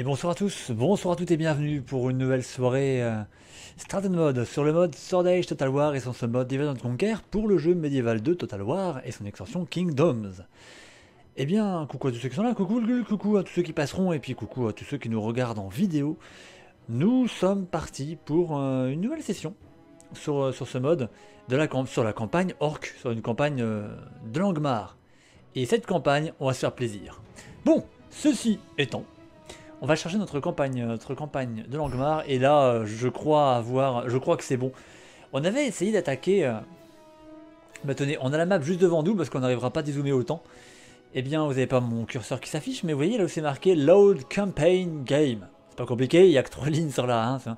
Et bonsoir à tous, bonsoir à toutes et bienvenue pour une nouvelle soirée euh, Started Mode sur le mode Sword Age Total War et son mode Divide Conquer pour le jeu médiéval 2 Total War et son extension Kingdoms. Eh bien, coucou à tous ceux qui sont là, coucou, coucou à tous ceux qui passeront et puis coucou à tous ceux qui nous regardent en vidéo. Nous sommes partis pour euh, une nouvelle session sur, euh, sur ce mode de la, sur la campagne Orc, sur une campagne de Langmar. Et cette campagne, on va se faire plaisir. Bon, ceci étant, on va chercher notre campagne, notre campagne de Langmar, et là, euh, je crois avoir, je crois que c'est bon. On avait essayé d'attaquer. Euh, bah tenez, on a la map juste devant nous parce qu'on n'arrivera pas à dézoomer autant. Eh bien, vous n'avez pas mon curseur qui s'affiche, mais vous voyez là où c'est marqué Load Campaign Game. C'est pas compliqué, il y a que trois lignes sur là. Hein,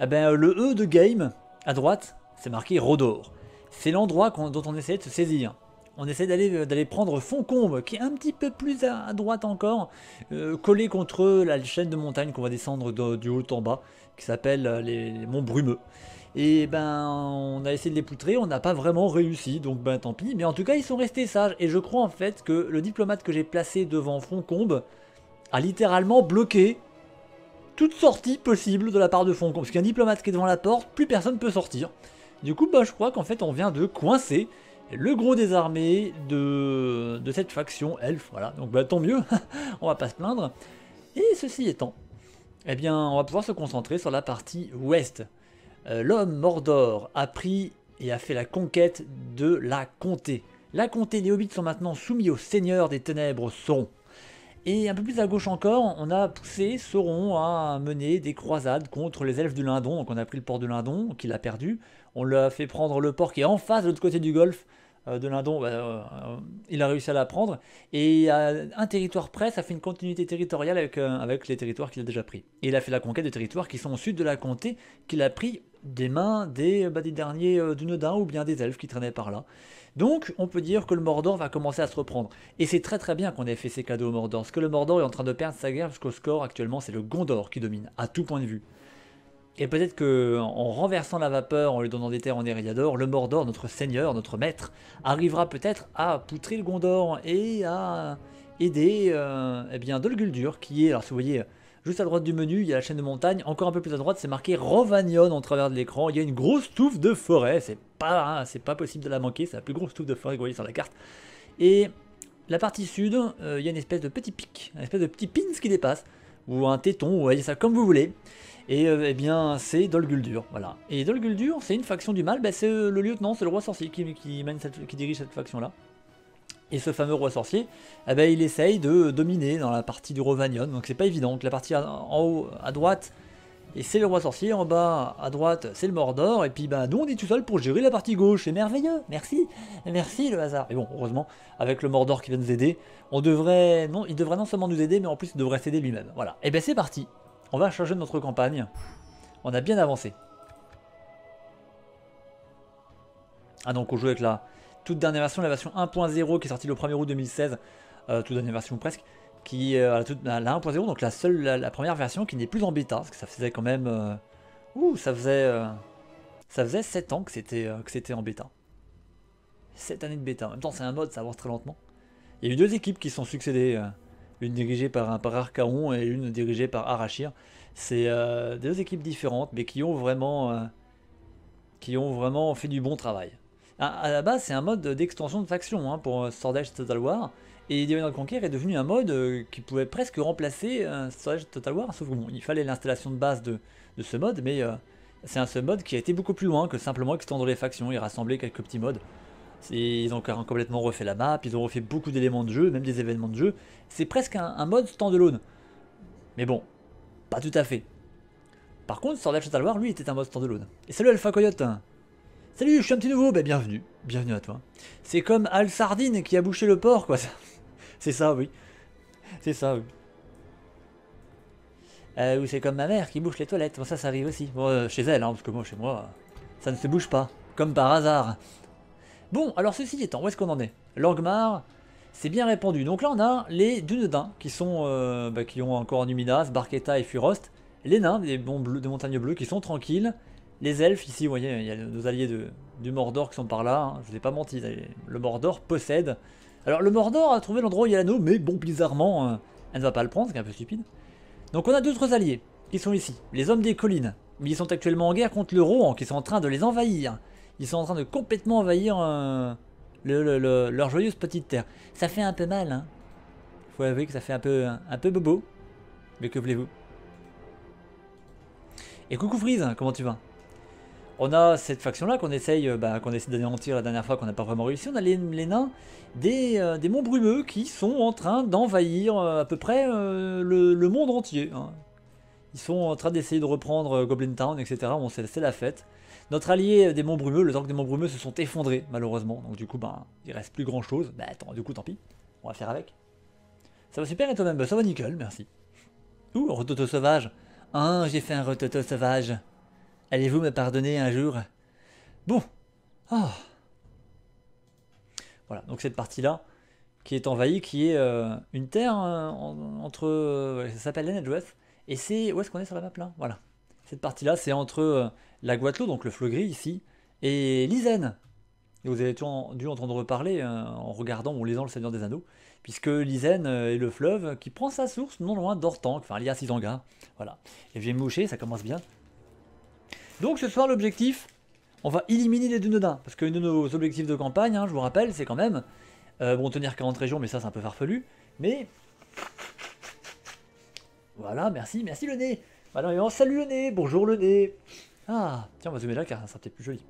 eh ben, le E de Game, à droite, c'est marqué Rodor. C'est l'endroit dont on essaie de se saisir on essaie euh, d'aller prendre Foncombe, qui est un petit peu plus à, droite encore, euh, collé contre la chaîne de montagne qu'on va descendre du haut en bas, qui s'appelle euh, les, monts brumeux. Et ben, on a essayé de les poutrer, on n'a pas vraiment réussi, donc ben tant pis. Mais en tout cas, ils sont restés sages, et je crois en fait que le diplomate que j'ai placé devant Foncombe a littéralement bloqué toute sortie possible de la part de Foncombe. Parce qu'un diplomate qui est devant la porte, plus personne peut sortir. Du coup, ben, je crois qu'en fait, on vient de coincer le gros des armées de, cette faction elfe, voilà, donc bah, tant mieux, on va pas se plaindre. Et ceci étant, eh bien, on va pouvoir se concentrer sur la partie ouest. Euh, l'homme Mordor a pris et a fait la conquête de la comté. La comté, les hobbits sont maintenant soumis au seigneur des ténèbres Sauron. Et un peu plus à gauche encore, on a poussé Sauron à mener des croisades contre les elfes du Lindon. Donc on a pris le port de Lindon, qu'il a perdu. On lui a fait prendre le port qui est en face de l'autre côté du golfe euh, de Lindon. Bah, euh, il a réussi à la prendre. Et à un territoire près, ça fait une continuité territoriale avec, euh, avec les territoires qu'il a déjà pris. Et il a fait la conquête de territoires qui sont au sud de la comté, qu'il a pris des mains des, bah, derniers Nodin ou bien des elfes qui traînaient par là. Donc, on peut dire que le Mordor va commencer à se reprendre. Et c'est très très bien qu'on ait fait ces cadeaux au Mordor, parce que le Mordor est en train de perdre sa guerre jusqu'au score actuellement, c'est le Gondor qui domine, à tout point de vue. Et peut-être que en renversant la vapeur, en lui donnant des terres en Eriador, le Mordor, notre seigneur, notre maître, arrivera peut-être à poutrer le Gondor et à aider euh, eh bien Dol Guldur, qui est, alors si vous voyez, Juste à droite du menu, il y a la chaîne de montagne. Encore un peu plus à droite, c'est marqué Rovanion en travers de l'écran. Il y a une grosse touffe de forêt. C'est pas, hein, possible de la manquer. C'est la plus grosse touffe de forêt que vous voyez sur la carte. Et la partie sud, euh, il y a une espèce de petit pic, un espèce de petit pins qui dépasse, ou un téton, vous voyez ça comme vous voulez. Et euh, eh bien, c'est Dol Guldur, voilà. Et Dol Guldur, c'est une faction du mal. Ben, c'est euh, le lieutenant, c'est le roi sorcier qui, mène qui dirige cette faction-là. Et ce fameux roi sorcier, eh ben, il essaye de dominer dans la partie du Rovanion, donc c'est pas évident. Donc la partie en haut à droite, et c'est le roi sorcier, en bas à droite, c'est le Mordor, et puis ben, nous on est tout seul pour gérer la partie gauche, c'est merveilleux, merci, merci le hasard. Et bon, heureusement, avec le Mordor qui vient nous aider, on devrait, non, il devrait non seulement nous aider, mais en plus il devrait s'aider lui-même. Voilà, et ben c'est parti, on va changer notre campagne, on a bien avancé. Ah donc on joue avec la, toute dernière version, la version 1.0 qui est sortie le 1er août 2016, euh, toute dernière version presque, qui euh, la, 1.0, donc la seule, la, première version qui n'est plus en bêta, parce que ça faisait quand même, euh, ouh, ça faisait, ça faisait 7 ans que c'était que c'était en bêta. 7 années de bêta. En même temps, c'est un mode, ça avance très lentement. Il y a eu deux équipes qui sont succédées, une dirigée par, par Archaon et une dirigée par Arachir. C'est deux équipes différentes, mais qui ont vraiment, qui ont vraiment fait du bon travail. À, la base, c'est un mode d'extension de faction hein, pour Sword Age Total War. Et Divine Conquer est devenu un mode euh, qui pouvait presque remplacer un Sword Age Total War. Sauf que bon, il fallait l'installation de base de, ce mode, mais euh, c'est un mode qui a été beaucoup plus loin que simplement extendre les factions et rassembler quelques petits modes. Ils ont complètement refait la map, ils ont refait beaucoup d'éléments de jeu, même des événements de jeu. C'est presque un, mode standalone. Mais bon, pas tout à fait. Par contre, Age Total War, lui, était un mode standalone. Et salut Alpha Coyote Salut, je suis un petit nouveau, ben bienvenue, bienvenue à toi. C'est comme Al Sardine qui a bouché le porc, quoi. C'est ça, oui. C'est ça, oui. Euh, ou c'est comme ma mère qui bouche les toilettes. Bon, ça, ça arrive aussi. Euh, chez elle, hein, parce que moi, chez moi, ça ne se bouge pas. Comme par hasard. Bon, alors ceci étant, où est-ce qu'on en est? Langmar, c'est bien répandu. Donc là, on a les Dunedins, qui sont, euh, bah, qui ont encore Numinas, Barketa et Furost. Les nains, des montagnes bleues, qui sont tranquilles. Les elfes, ici, vous voyez, il y a nos alliés de, du Mordor qui sont par là. Hein. Je vous ai pas menti, le Mordor possède. Alors, le Mordor a trouvé l'endroit où il y a l'anneau, mais bon, bizarrement, euh, elle ne va pas le prendre, ce qui est un peu stupide. Donc on a d'autres alliés qui sont ici, les hommes des collines. Mais ils sont actuellement en guerre contre le Rohan, qui sont en train de les envahir. Ils sont en train de complètement envahir euh, leur joyeuse petite terre. Ça fait un peu mal, hein. Faut avouer que ça fait un peu, bobo. Mais que voulez-vous? Et coucou Freeze, comment tu vas? On a cette faction-là qu'on essaye, euh, bah, qu'on essaie d'anéantir la dernière fois qu'on n'a pas vraiment réussi. On a les, nains des, euh, des, monts brumeux qui sont en train d'envahir à peu près le, monde entier. Hein. Ils sont en train d'essayer de reprendre Goblin Town, etc. Bon, c'est la fête. Notre allié des Monts Brumeux, orques des Monts Brumeux se sont effondrés, malheureusement. Donc du coup, ben, il reste plus grand chose. Bah attends, du coup, tant pis. On va faire avec. Ça va super et toi-même? Bah, Ça va nickel, merci. Ouh, rototo sauvage. Ah, j'ai fait un rototo sauvage. Allez-vous me pardonner un jour? Bon. Ah. Voilà, donc cette partie-là, qui est envahie, qui est euh, une terre euh, entre... ça s'appelle West. Et c'est. Où est-ce qu'on est sur la map là? Voilà. Cette partie-là, c'est entre euh, la Guatlo, donc le flot gris ici, et l'Isen. Et vous avez dû entendre parler euh, en regardant ou en lisant Le Seigneur des Anneaux, puisque l'Isen euh, est le fleuve qui prend sa source non loin d'Ortank, enfin lié à. Voilà. Et je vais me moucher, ça commence bien. Donc ce soir, l'objectif, on va éliminer les Dunedins, parce que de nos objectifs de campagne, hein, je vous rappelle, c'est quand même, bon, tenir 40 régions, mais ça c'est un peu farfelu, mais voilà, merci, merci le nez. Voilà, salut le nez, bonjour le nez. Ah, tiens, on va zoomer là car ça sera peut-être plus joli.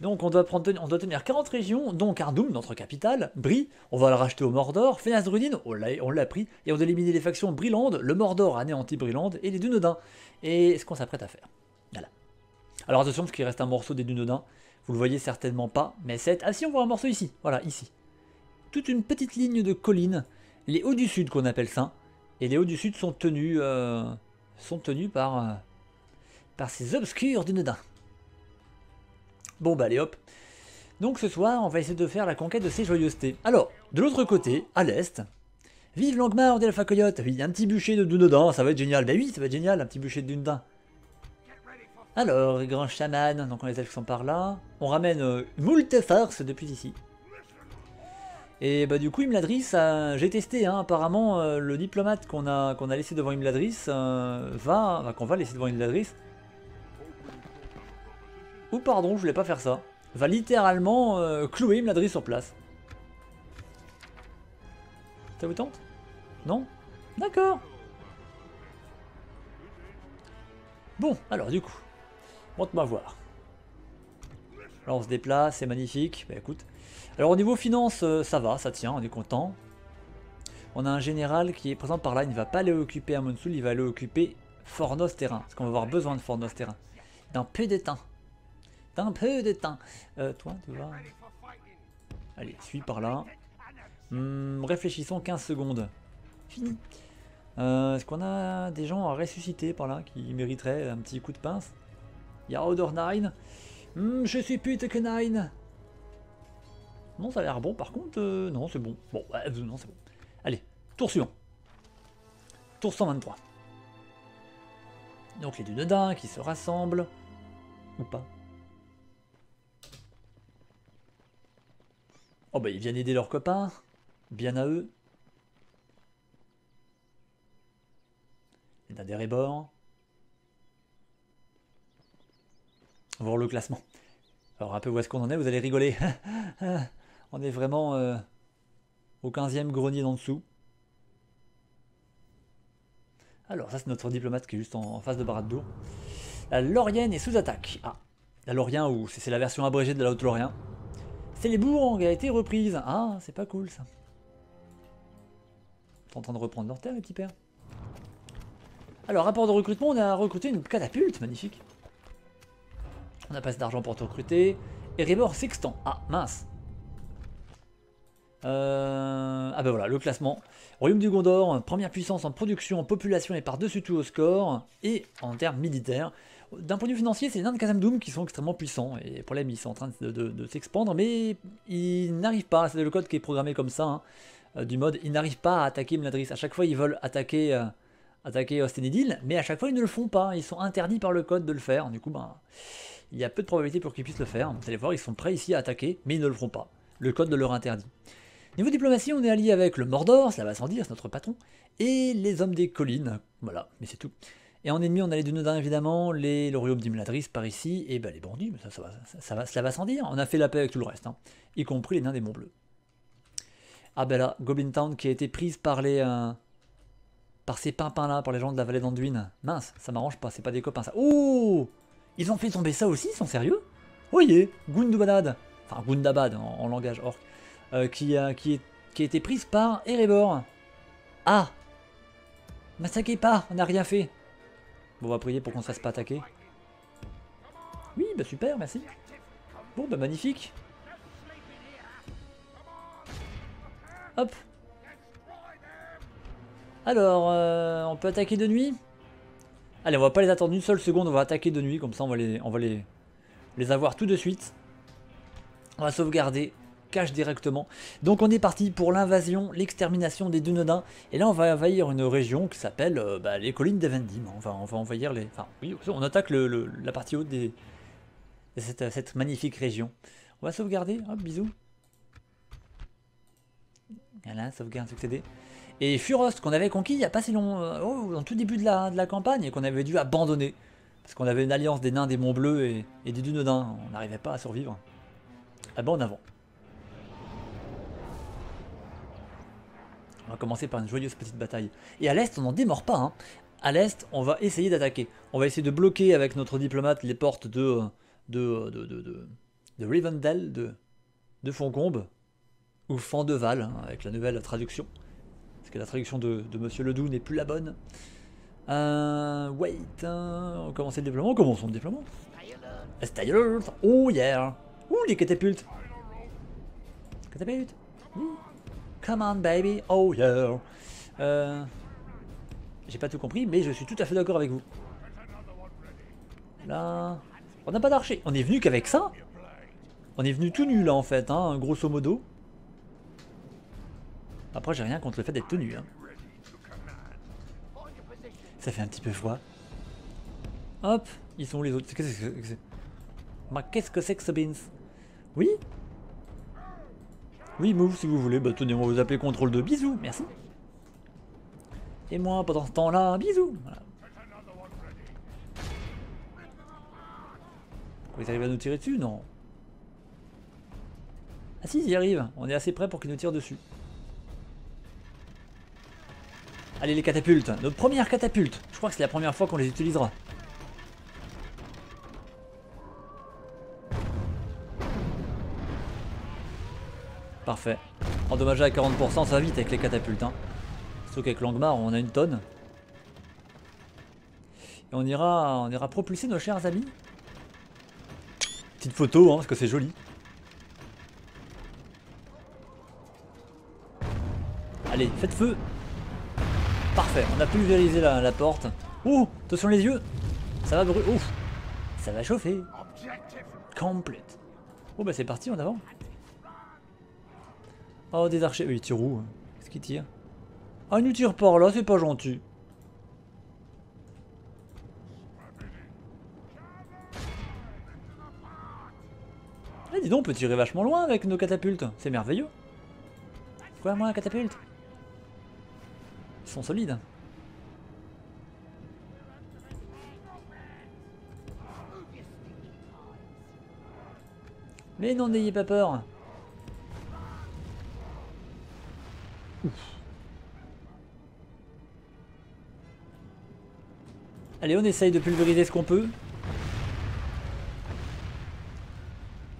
Donc on doit, on tenir 40 régions, donc Ardoum, notre capitale, Brie, on va le racheter au Mordor, Fenasdrudin, on l'a pris, et on doit éliminer les factions Briland, le Mordor anéanti Briland, et les Dunodins. Et ce qu'on s'apprête à faire. Voilà. Alors attention, parce qu'il reste un morceau des Dunodins, vous le voyez certainement pas, mais c'est... Ah si, on voit un morceau ici, voilà, ici. Toute une petite ligne de collines, les hauts du sud qu'on appelle ça, et les hauts du sud sont tenus, euh, sont tenus par, euh, par ces obscurs Dunedin. Bon bah allez hop. Donc ce soir, on va essayer de faire la conquête de ces joyeusetés. Alors, de l'autre côté, à l'est, vive Langmar de la Coyote Oui, un petit bûcher de Dunedin, ça va être génial. Bah oui, ça va être génial, un petit bûcher de Dunedin. Alors, les grands chamans, donc on les elfes sont par là. On ramène euh, depuis ici. Et bah du coup Imladris, j'ai testé, hein, apparemment euh, le diplomate qu'on a, qu'on a laissé devant Imladris euh, va, qu'on va laisser devant Imladris. Ou pardon, je voulais pas faire ça. Va littéralement euh, clouer Imladris sur place. Ça vous tente? Non? D'accord. Bon, alors du coup, monte-moi voir. Là on se déplace, c'est magnifique. Bah écoute, alors au niveau finance, euh, ça va, ça tient, on est content. On a un général qui est présent par là, il ne va pas aller occuper Amonsoul, il va aller occuper Fornos terrain, parce qu'on va avoir besoin de Fornos terrain. D'un peu temps. D'un peu temps. Euh, toi, tu vas... Allez, suis par là. Hmm, réfléchissons 15 secondes. Fini. Euh, est-ce qu'on a des gens à ressusciter par là qui mériteraient un petit coup de pince? Il y a Odor 9. Hmm, je suis pute que 9. Non, ça a l'air bon, par contre, euh, non, c'est bon. Bon, non, c'est bon. Allez, tour suivant. Tour 123. Donc les Dunedins qui se rassemblent. Ou pas. Oh bah ils viennent aider leurs copains. Bien à eux. Il y a des rébords. Voir le classement. Alors un peu où est-ce qu'on en est, vous allez rigoler. On est vraiment euh, au 15e grenier d'en dessous. Alors, ça, c'est notre diplomate qui est juste en, face de Barad-Dour. La Lorienne est sous attaque. Ah, la Lorien, ou c'est la version abrégée de la Haute-Lorien. C'est les bourgs a été reprise. Ah, c'est pas cool ça. Sont en train de reprendre leur terre, les petits pères. Alors, rapport de recrutement, on a recruté une catapulte, magnifique. On a pas assez d'argent pour te recruter. Et Rebord Sextant. Ah, mince. Euh, ah ben voilà, le classement. Royaume du Gondor, première puissance en production, en population et par-dessus tout au score, et en termes militaires. D'un point de vue financier, c'est les nains de Kazam qui sont extrêmement puissants, et le problème, ils sont en train de, s'expandre, mais ils n'arrivent pas, c'est le code qui est programmé comme ça, hein, euh, du mode, ils n'arrivent pas à attaquer Mladris. À chaque fois, ils veulent attaquer, euh, attaquer mais à chaque fois, ils ne le font pas, ils sont interdits par le code de le faire, du coup, ben, il y a peu de probabilité pour qu'ils puissent le faire. Vous allez voir, ils sont prêts ici à attaquer, mais ils ne le feront pas. Le code de leur interdit. Niveau diplomatie, on est allié avec le Mordor, ça va sans dire, c'est notre patron, et les hommes des collines, voilà, mais c'est tout. Et en ennemi, on a les Dunodins évidemment, les, le royaume d'Imladris par ici, et ben les bandits, ça, ça, va, va, cela va sans dire. On a fait la paix avec tout le reste, hein, y compris les nains des Monts Bleus. Ah ben là, Goblin Town qui a été prise par les... Euh, par ces pimpins là, par les gens de la vallée d'Anduin. Mince, ça m'arrange pas, c'est pas des copains ça. Oh Ils ont fait tomber ça aussi, ils sont sérieux? Voyez, Gundubadad, enfin Gundabad en, langage orc, euh, qui, a, été prise par Erebor. Ah M'attaquez pas, on n'a rien fait. Bon, on va prier pour qu'on se fasse pas attaquer. Oui, bah super, merci. Bon, bah magnifique. Hop. Alors, euh, on peut attaquer de nuit? Allez, on va pas les attendre une seule seconde, on va attaquer de nuit, comme ça on va les, on va les, les avoir tout de suite. On va sauvegarder, cache directement. Donc on est parti pour l'invasion, l'extermination des Dunodins. Et là on va envahir une région qui s'appelle euh, bah, les collines d'Evendim. On va, on va envahir les... Enfin oui, on attaque la partie haute des, de cette, cette magnifique région. On va sauvegarder, hop, bisous. Voilà, sauvegarde succédé. Et Furost, qu'on avait conquis il n'y a pas si long, euh, oh, en tout début de la, de la campagne, et qu'on avait dû abandonner. Parce qu'on avait une alliance des nains des monts bleus et, des dunodins. On n'arrivait pas à survivre. Ah bon en avant. On va commencer par une joyeuse petite bataille. Et à l'est, on n'en démord pas. Hein. À l'est, on va essayer d'attaquer. On va essayer de bloquer avec notre diplomate les portes de, de, de, de, de Rivendell, de, de Foncombe, ou Fandeval, hein, avec la nouvelle traduction que la traduction de, Monsieur Ledoux n'est plus la bonne. Euh, wait, hein, on commence le déploiement, commençons le déploiement. Styler, oh yeah, ouh les catapultes. Catapultes, come on baby, oh yeah. Euh, J'ai pas tout compris, mais je suis tout à fait d'accord avec vous. Là, on n'a pas d'archer, on est venu qu'avec ça. On est venu tout nu là en fait, hein, grosso modo. Après, j'ai rien contre le fait d'être tenu. Hein. Ça fait un petit peu froid. Hop, ils sont où les autres? Qu'est-ce que c'est Qu'est-ce que c'est que ce beans? Oui? Oui, move si vous voulez. Bah tenez, on va vous appeler contrôle de bisous. Merci. Et moi, pendant ce temps-là, bisous. Ils arrivent à nous tirer dessus? Non. Ah si, ils y arrivent. On est assez près pour qu'ils nous tirent dessus. Allez les catapultes, notre première catapulte. Je crois que c'est la première fois qu'on les utilisera. Parfait. Endommagé à 40%, ça va vite avec les catapultes. Hein. Sauf qu'avec Langmar, on a une tonne. Et on ira, on ira propulser nos chers amis. Petite photo, hein, parce que c'est joli. Allez, faites feu Parfait, on a pulvérisé la, la porte. Ouh, attention les yeux Ça va brûler. Ouf Ça va chauffer. Complète. Oh bah c'est parti, en avant. Oh, des archers. Oui, ils tirent où hein? Qu'est-ce qu'ils tirent? Ah, ils nous tirent par là, c'est pas gentil. Eh, dis donc, on peut tirer vachement loin avec nos catapultes. C'est merveilleux. Quoi, moi, la catapulte solides. Mais non, n'ayez pas peur. Allez, on essaye de pulvériser ce qu'on peut.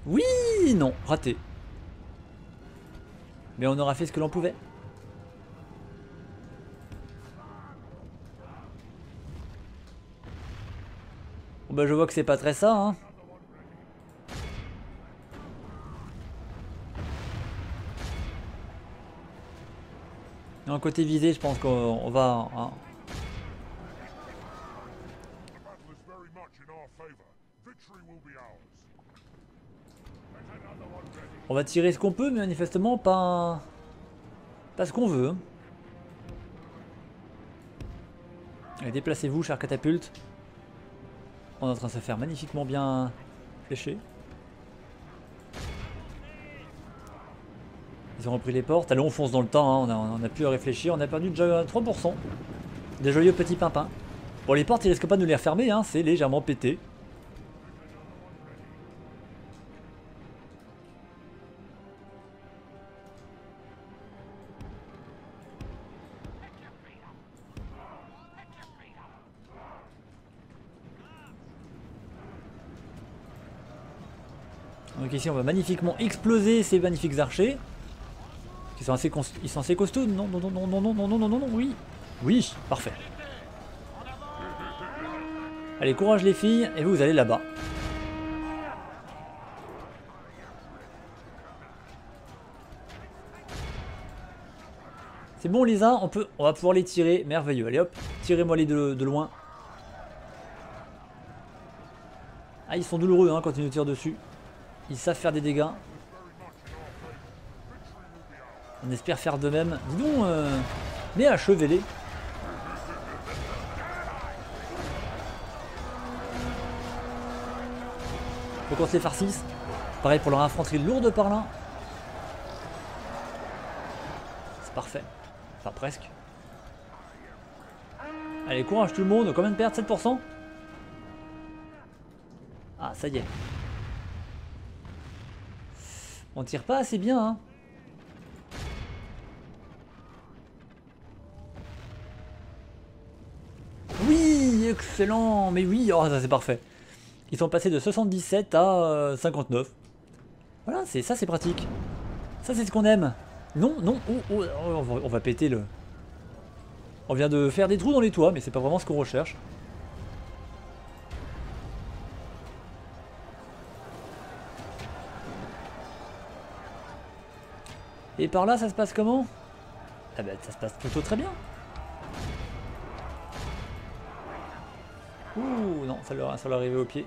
Oui, non, raté. Mais on aura fait ce que l'on pouvait. Bah je vois que c'est pas très ça hein. En côté visé, je pense qu'on va... Hein. On va tirer ce qu'on peut, mais manifestement pas... Pas ce qu'on veut. Allez, déplacez-vous, cher catapulte. On est en train de se faire magnifiquement bien flécher. Ils ont repris les portes. Allez, on fonce dans le temps, hein. on, a, on a pu réfléchir. On a perdu déjà 3%. Des joyeux petits pimpins. Bon, les portes, ils risquent pas de nous les refermer, hein. c'est légèrement pété. Donc ici on va magnifiquement exploser ces magnifiques archers. Ils sont assez, ils sont assez costauds. Non, non, non, non, non, non, non, non, non, non, non, oui. Oui, parfait. Allez, courage les filles, et vous, vous allez là-bas. C'est bon Lisa, on, peut, on va pouvoir les tirer, merveilleux. Allez hop, tirez-moi les de, de, loin. Ah, ils sont douloureux hein, quand ils nous tirent dessus. Ils savent faire des dégâts. On espère faire de même. Dis donc, euh, mais achevez-les. Faut qu'on se. Pareil pour leur infanterie lourde par là. C'est parfait. Enfin presque. Allez, courage tout le monde. Combien de pertes 7% Ah, ça y est. On tire pas assez bien, hein. Oui, excellent Mais oui, oh, ça c'est parfait. Ils sont passés de 77 à 59. Euh, voilà, c'est ça c'est pratique. Ça c'est ce qu'on aime. Non, non, oh, oh, oh on, va, péter le... On vient de faire des trous dans les toits, mais c'est pas vraiment ce qu'on recherche. Et par là, ça se passe comment? Ah bah ça se passe plutôt très bien. Ouh, non, ça leur, ça leur arrivé au pied.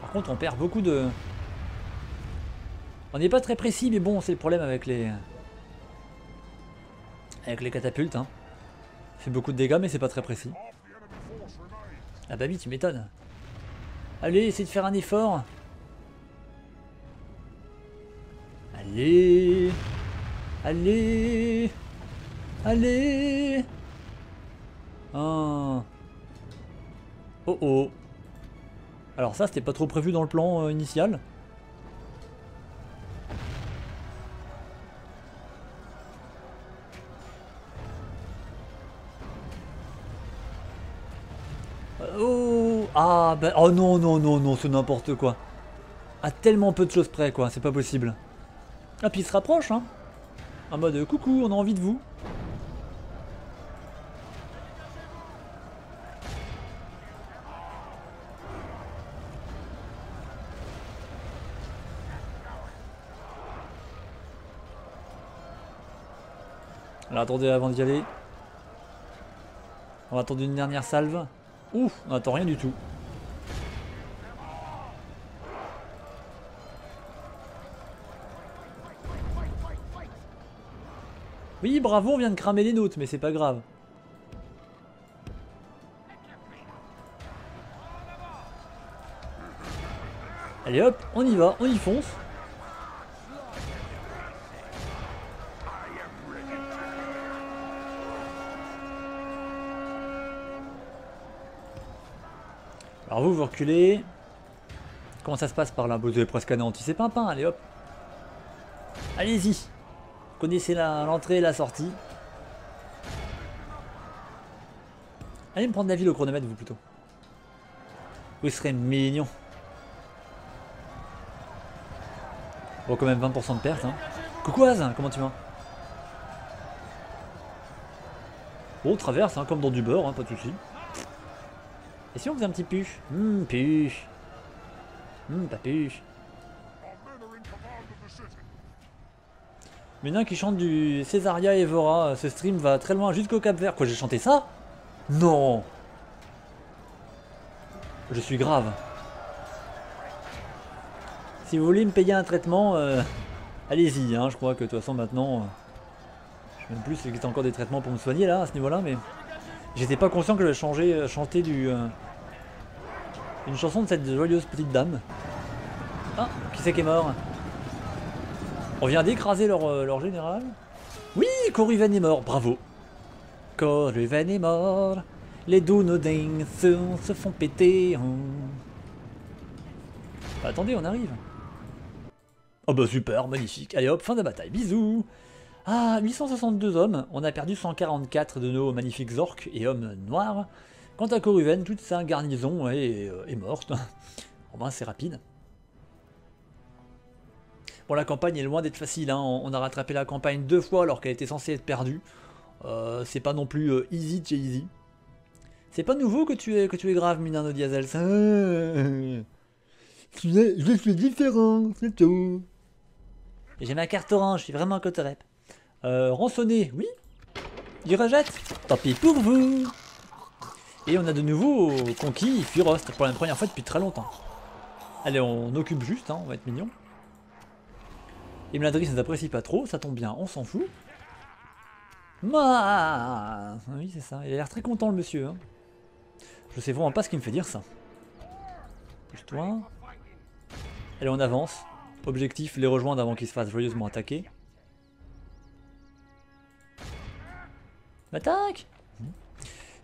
Par contre, on perd beaucoup de... On n'est pas très précis, mais bon, c'est le problème avec les... Avec les catapultes, hein. fait beaucoup de dégâts, mais c'est pas très précis. Ah bah oui, tu m'étonnes. Allez, essaye de faire un effort. Allez Allez Allez Oh oh Alors ça c'était pas trop prévu dans le plan euh, initial. Oh Ah ben oh non non non non c'est n'importe quoi. À tellement peu de choses près quoi, c'est pas possible. Ah puis il se rapproche hein. En mode coucou on a envie de vous. Alors attendez avant d'y aller. On va attendre une dernière salve. Ouf, on n'attend rien du tout. Oui, bravo, on vient de cramer les notes, mais c'est pas grave. Allez hop, on y va, on y fonce. Alors vous, vous reculez. Comment ça se passe par là? Vous avez presque anéanti ces pimpins, allez hop. Allez-y. Connaissez l'entrée et la sortie. Allez me prendre la ville au chronomètre, vous plutôt. Vous serez mignon. Bon, quand même 20% de perte. Hein. Coucou Az, comment tu vas? Bon, traverse, hein, comme dans du beurre, hein, pas de soucis. Et si on faisait un petit puche? Hum, puche. Hum, pas puche. Maintenant qui chante du Césaria Evora, ce stream va très loin jusqu'au Cap Vert. Quoi, j'ai chanté ça? Non Je suis grave. Si vous voulez me payer un traitement, euh, allez-y, hein, je crois que de toute façon maintenant... Euh, je sais même plus s'il a encore des traitements pour me soigner là, à ce niveau-là, mais... J'étais pas conscient que je vais changer, euh, du... Une chanson de cette joyeuse petite dame. Ah, qui c'est qui est mort? On vient d'écraser leur, euh, général Oui, Coruven est mort, bravo Coruven est mort Les Dunodins se, se font péter bah, Attendez, on arrive Oh bah super, magnifique Allez hop, fin de bataille, bisous Ah, 862 hommes, on a perdu 144 de nos magnifiques orques et hommes noirs. Quant à Coruven, toute sa garnison est, euh, morte. Au moins c'est rapide. Bon, la campagne est loin d'être facile. Hein. On a rattrapé la campagne deux fois alors qu'elle était censée être perdue. Euh, c'est pas non plus euh, easy chez easy. C'est pas nouveau que tu es, que tu es grave, Minano Diazel. je suis différent, c'est tout. J'ai ma carte orange, je suis vraiment cotorep. Euh, rançonner, oui. Il rejette Tant pis pour vous. Et on a de nouveau conquis Furost pour la première fois depuis très longtemps. Allez, on occupe juste, hein, on va être mignon. Et Mladris ne apprécie pas trop, ça tombe bien, on s'en fout. Ah, oui, c'est ça. Il a l'air très content, le monsieur. Hein. Je sais vraiment pas ce qui me fait dire ça. Juste toi. Allez, on avance. Objectif, les rejoindre avant qu'ils se fassent joyeusement attaquer. Attaque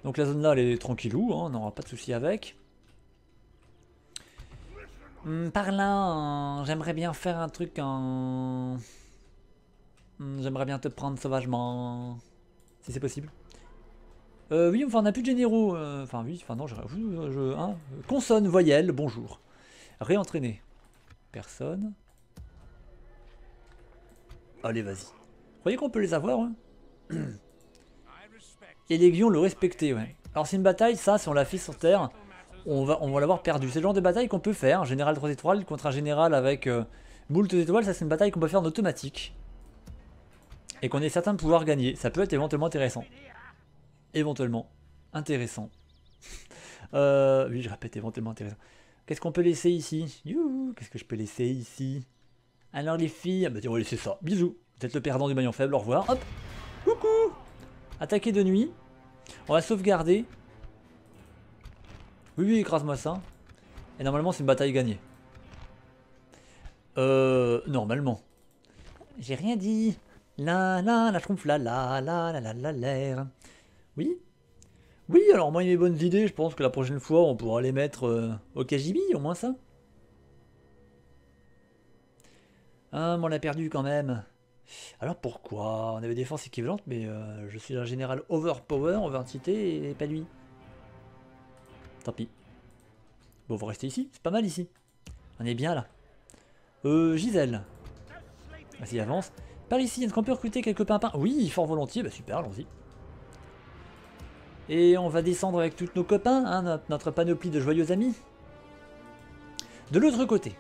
Donc la zone là, elle est tranquillou, hein, on n'aura pas de soucis avec. Hmm, par là, j'aimerais bien faire un truc en... Hmm, j'aimerais bien te prendre sauvagement. Si c'est possible. Euh, oui, enfin, on n'a plus de généraux. Euh, enfin, oui, enfin, non, je. hein. Consonne, voyelle, bonjour. Réentraîner. Personne. Allez, vas-y. Vous croyez qu'on peut les avoir hein Et Légion le respecter, ouais. Alors, c'est une bataille, ça, si on la fait sur Terre, on va, on va l'avoir perdu. C'est le genre de bataille qu'on peut faire. Général 3 étoiles contre un général avec euh, moult étoiles, ça c'est une bataille qu'on peut faire en automatique. Et qu'on est certain de pouvoir gagner. Ça peut être éventuellement intéressant. Éventuellement. Intéressant. euh, oui, je répète, éventuellement intéressant. Qu'est-ce qu'on peut laisser ici? Qu'est-ce que je peux laisser ici? Alors les filles, ah bah tiens, on va laisser ça. Bisous. Peut-être le perdant du maillon faible, au revoir. Hop Coucou Attaquer de nuit. On va sauvegarder. Oui, écrase-moi ça. Et normalement, c'est une bataille gagnée. Euh, normalement. J'ai rien dit. La la la trompe la la la la la la. Oui Oui, alors moi, il y a mes bonnes idées. Je pense que la prochaine fois, on pourra les mettre euh, au KGB, au moins ça. Ah, mais on l'a perdu quand même. Alors pourquoi? On avait des forces équivalentes, mais euh, je suis un général overpower, overcité, et pas lui. Tant pis. Bon, vous restez ici. C'est pas mal ici. On est bien là. Euh, Gisèle. Vas-y, avance. Par ici, est-ce qu'on peut recruter quelques pimpins? Oui, fort volontiers. Bah super, allons-y. Et on va descendre avec tous nos copains, hein, notre, panoplie de joyeux amis. De l'autre côté,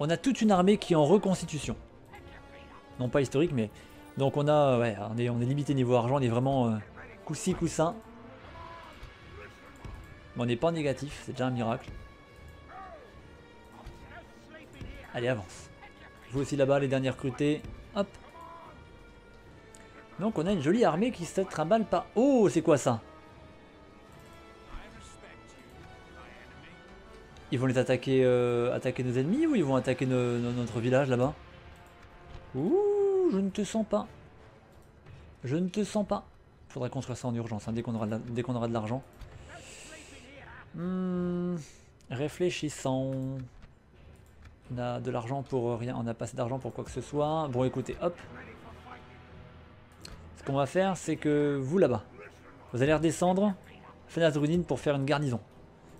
on a toute une armée qui est en reconstitution. Non pas historique, mais... Donc on a... Ouais, on est, limité niveau argent, on est vraiment... Euh, coussi coussin on n'est pas négatif, c'est déjà un miracle. Allez, avance. Vous aussi là-bas, les derniers recrutés. Hop. Donc on a une jolie armée qui se trimballe pas. Oh, c'est quoi ça? Ils vont les attaquer, euh, attaquer nos ennemis ou ils vont attaquer notre village là-bas? Ouh, je ne te sens pas. Je ne te sens pas. Faudrait construire ça en urgence, hein, dès qu'on aura de l'argent. Hmm, réfléchissons. On a de l'argent pour rien, on a pas assez d'argent pour quoi que ce soit. Bon écoutez, hop. Ce qu'on va faire, c'est que vous là-bas, vous allez redescendre Fenathrudine pour faire une garnison.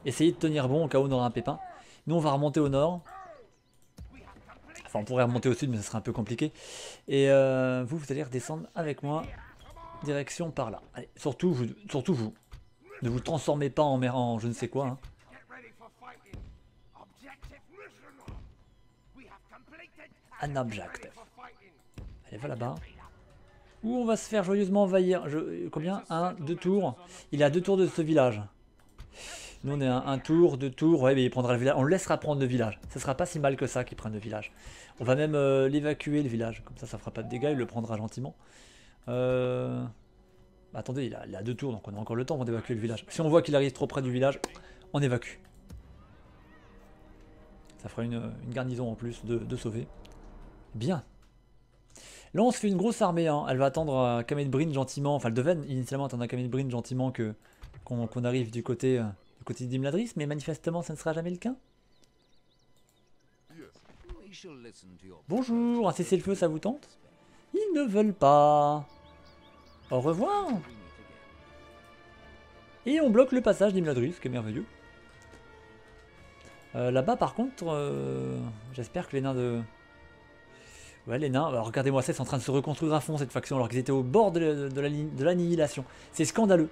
Essayez de tenir bon au cas où on aura un pépin. Nous on va remonter au nord. Enfin on pourrait remonter au sud mais ça serait un peu compliqué. Et euh, vous, vous allez redescendre avec moi. Direction par là. Allez, surtout vous, surtout vous. Ne vous transformez pas en, en je ne sais quoi. Hein. Un objectif. Allez, va là-bas. Où on va se faire joyeusement envahir? Combien? Un, deux tours. Il est à deux tours de ce village. Nous on est un, un tour, deux tours. Ouais, mais il prendra le village. On le laissera prendre le village. Ça sera pas si mal que ça qu'il prenne le village. On va même euh, l'évacuer le village. Comme ça, ça fera pas de dégâts. Il le prendra gentiment. Euh... Bah, attendez, il a, deux tours, donc on a encore le temps d'évacuer le village. Si on voit qu'il arrive trop près du village, on évacue. Ça fera une, garnison en plus de, sauver. Bien. Là, on se fait une grosse armée. Hein. Elle va attendre à Kamed Brin gentiment. Enfin, elle devait initialement attendre à Kamed Brin gentiment que qu'on arrive du côté, euh, du côté d'Imladris, mais manifestement, ça ne sera jamais le cas. Bonjour, un cessez-le-feu, ça vous tente? Ils ne veulent pas. Au revoir. Et on bloque le passage d'Imladris, ce qui est merveilleux. Euh, là-bas, par contre, euh, j'espère que les nains de... Ouais, les nains, regardez-moi ça, c'est en train de se reconstruire à fond cette faction, alors qu'ils étaient au bord de, de l'annihilation. C'est scandaleux.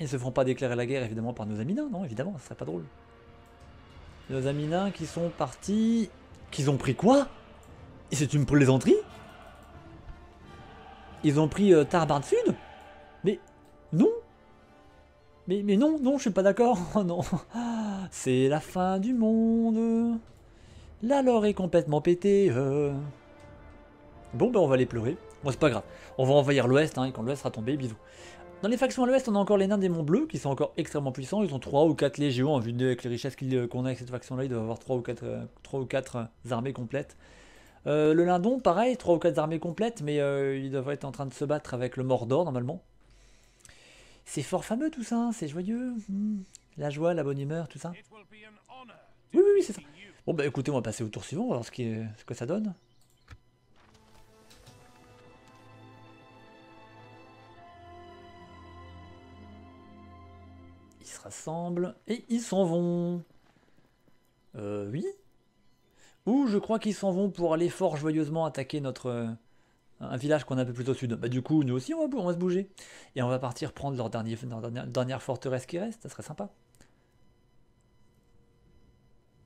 Ils ne se feront pas déclarer la guerre, évidemment, par nos amis nains, non, évidemment, ce serait pas drôle. Nos amis nains qui sont partis... Qu'ils ont pris quoi? Et c'est une plaisanterie? Ils ont pris euh, Sud? Mais non mais, mais non, non, je suis pas d'accord. Oh non. C'est la fin du monde. La lore est complètement pétée. Euh. Bon, ben on va les pleurer. Bon, c'est pas grave. On va envahir l'ouest, hein, et quand l'ouest sera tombé, bisous. Dans les factions à l'ouest, on a encore les nains des monts bleus, qui sont encore extrêmement puissants. Ils ont 3 ou 4 légions, en vue de avec les richesses euh, qu'on a avec cette faction-là, ils doivent avoir 3 ou 4, 3 euh, ou 4 armées complètes. Le Lindon, pareil, 3 ou 4 armées complètes, mais ils doivent être en train de se battre avec le Mordor, normalement. C'est fort fameux tout ça, hein, c'est joyeux. Hmm. La joie, la bonne humeur, tout ça. Oui, oui, oui, c'est ça. Bon, bah écoutez, on va passer au tour suivant, on va voir ce, qui ce que ça donne. Ils se rassemblent et ils s'en vont. Euh, oui. Ou je crois qu'ils s'en vont pour aller fort joyeusement attaquer notre un village qu'on a un peu plus au sud. Bah, du coup, nous aussi, on va, on va se bouger. Et on va partir prendre leur, dernier, dernière, forteresse qui reste, ça serait sympa.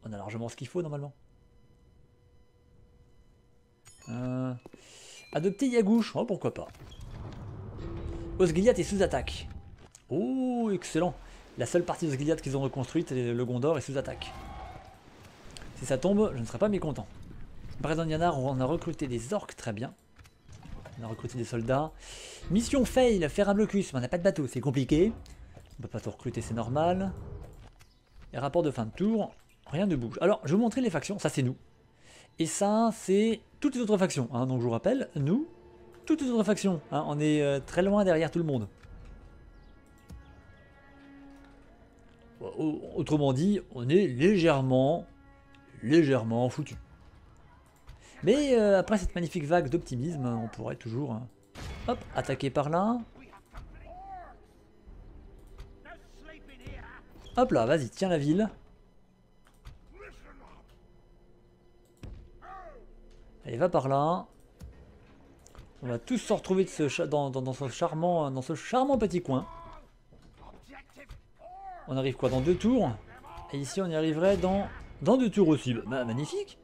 On a largement ce qu'il faut, normalement. Euh, adopter Yagouche, oh, pourquoi pas. Osgiliath est sous attaque. Oh, excellent. La seule partie d'Osgiliath qu'ils ont reconstruite, le Gondor, est sous attaque. Ça tombe, je ne serais pas mécontent. Bredon Yanar, on a recruté des orques, très bien. On a recruté des soldats. Mission fail, faire un blocus. Mais on n'a pas de bateau, c'est compliqué. On peut pas tout recruter, c'est normal. Et rapport de fin de tour, rien ne bouge. Alors, je vais vous montrer les factions. Ça, c'est nous. Et ça, c'est toutes les autres factions. Hein. Donc, je vous rappelle, nous, toutes les autres factions. Hein. On est euh, très loin derrière tout le monde. Autrement dit, on est légèrement, légèrement foutu. Mais euh, après cette magnifique vague d'optimisme, on pourrait toujours hein, hop, attaquer par là. Hop là, vas-y, tiens la ville. Allez, va par là. On va tous se retrouver charmant, dans ce charmant petit coin. On arrive quoi Dans deux tours? Et ici, on y arriverait dans, dans deux tours aussi. Bah, magnifique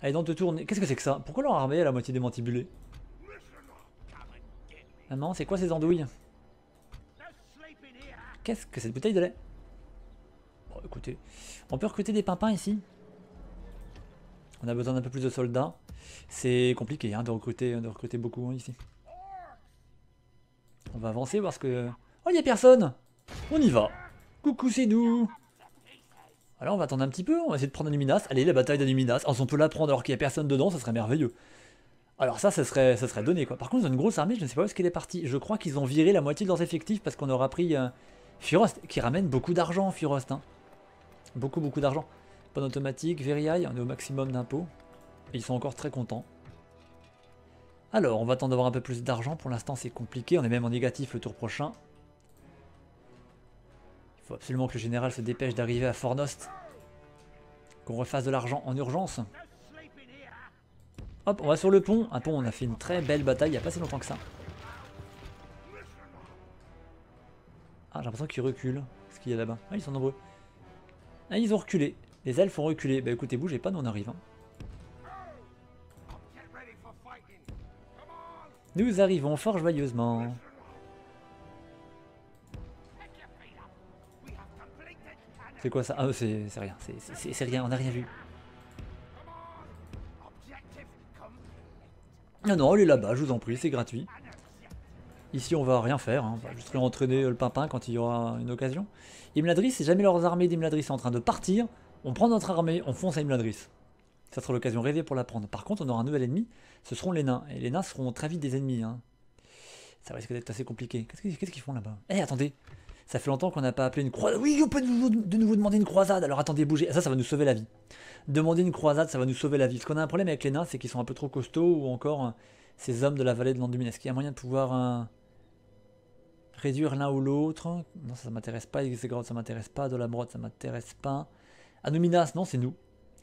Allez, dans deux tours. Qu'est-ce que c'est que ça? Pourquoi leur armée est la moitié démantibulée? Ah non, c'est quoi ces andouilles? Qu'est-ce que cette bouteille de lait? Bon, écoutez, on peut recruter des pimpins ici? On a besoin d'un peu plus de soldats. C'est compliqué hein, de, recruter, de recruter beaucoup hein, ici. On va avancer parce que... Oh, il n'y a personne On y va Coucou, c'est nous alors on va attendre un petit peu, on va essayer de prendre Anuminas. Allez, la bataille d'Anuminas. Alors, on peut la prendre alors qu'il n'y a personne dedans, ça serait merveilleux. Alors ça, ça serait, ça serait donné quoi. Par contre, ils ont une grosse armée, je ne sais pas où est-ce qu'elle est partie. Je crois qu'ils ont viré la moitié de leurs effectifs parce qu'on aura pris euh, Furost, qui ramène beaucoup d'argent, Furost. Hein. Beaucoup, beaucoup d'argent. Bonne automatique, Veriaille, on est au maximum d'impôts. Ils sont encore très contents. Alors, on va attendre d'avoir un peu plus d'argent. Pour l'instant, c'est compliqué. On est même en négatif le tour prochain. Faut absolument que le général se dépêche d'arriver à Fornost. Qu'on refasse de l'argent en urgence. Hop, on va sur le pont. Un pont, on a fait une très belle bataille il n'y a pas si longtemps que ça. Ah, j'ai l'impression qu'ils reculent. Qu'est-ce qu'il y a là-bas Ah, ils sont nombreux. Ah, ils ont reculé. Les elfes ont reculé. Bah écoutez, bougez pas, nous on arrive. Hein. Nous arrivons fort joyeusement. C'est quoi ça Ah, c'est rien. C'est rien, on n'a rien vu. Non, non, elle est là-bas, je vous en prie, c'est gratuit. Ici, on va rien faire. Hein. On va juste réentraîner le pimpin quand il y aura une occasion. Imladris, si jamais leurs armées d'Imladris en train de partir, on prend notre armée, on fonce à Imladris. Ça sera l'occasion rêvée pour la prendre. Par contre, on aura un nouvel ennemi, ce seront les nains. Et les nains seront très vite des ennemis. Hein. Ça risque d'être assez compliqué. Qu'est-ce qu'ils font là-bas? Eh, attendez Ça fait longtemps qu'on n'a pas appelé une croisade. Oui, on peut de nouveau demander une croisade. Alors attendez, bougez. Ça, ça va nous sauver la vie. Demander une croisade, ça va nous sauver la vie. Parce qu'on a un problème avec les nains, c'est qu'ils sont un peu trop costauds ou encore hein, ces hommes de la vallée de l'Andumin. Est-ce qu'il y a moyen de pouvoir euh, réduire l'un ou l'autre? Non, ça, ça m'intéresse pas. Exegorod, ça m'intéresse pas. Dolamrod, ça m'intéresse pas. Anuminas, non, c'est nous.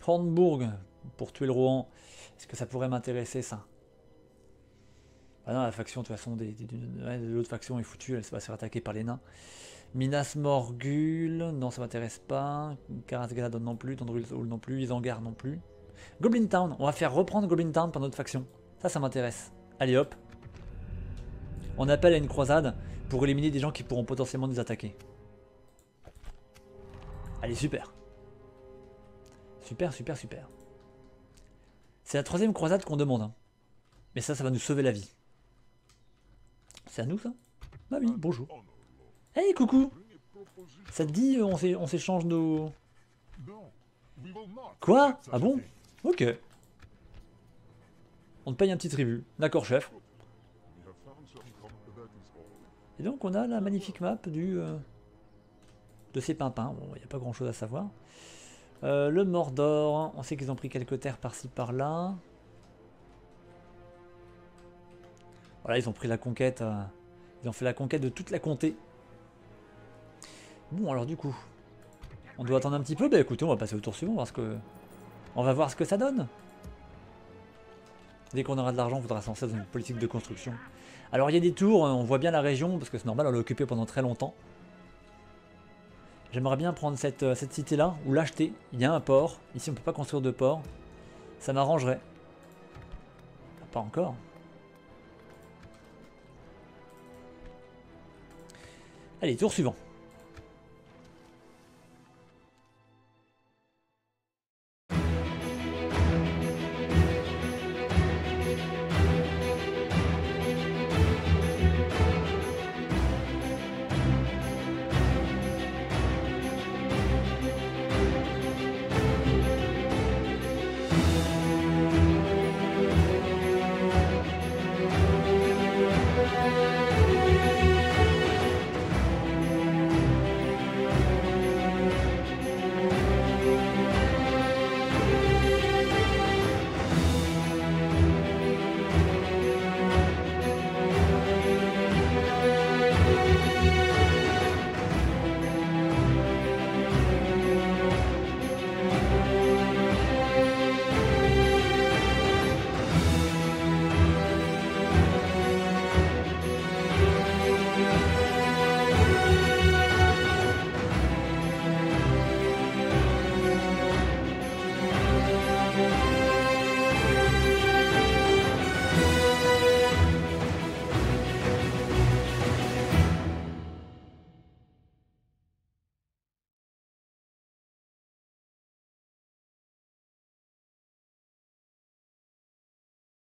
Hornburg, pour tuer le Rohan. Est-ce que ça pourrait m'intéresser, ça? Ah non, la faction, de toute façon, des, de l'autre faction est foutue. Elle va se faire attaquer par les nains. Minas Morgul, non, ça m'intéresse pas. Karasgaladon non plus. Tandrul non plus. Isengard non plus. Goblin Town, on va faire reprendre Goblin Town par notre faction. Ça, ça m'intéresse. Allez hop. On appelle à une croisade pour éliminer des gens qui pourront potentiellement nous attaquer. Allez, super. Super, super, super. C'est la troisième croisade qu'on demande. Hein. Mais ça, ça va nous sauver la vie. C'est à nous, ça Bah oui, bonjour. Hey, coucou Ça te dit, on s'échange nos... Quoi? Ah bon? Ok. On te paye un petit tribut. D'accord, chef. Et donc on a la magnifique map du euh, de ces pimpins. Bon, il n'y a pas grand chose à savoir. Euh, le Mordor, on sait qu'ils ont pris quelques terres par-ci par-là. Voilà, ils ont pris la conquête. Euh, ils ont fait la conquête de toute la comté. Bon, alors du coup, on doit attendre un petit peu. Bah écoutez, on va passer au tour suivant parce que on va voir ce que ça donne. Dès qu'on aura de l'argent, on voudra s'en dans une politique de construction. Alors il y a des tours, on voit bien la région, parce que c'est normal, on l'a occupée pendant très longtemps. J'aimerais bien prendre cette, euh, cette cité-là, ou l'acheter. Il y a un port. Ici, on peut pas construire de port. Ça m'arrangerait. Pas encore. Allez, tour suivant.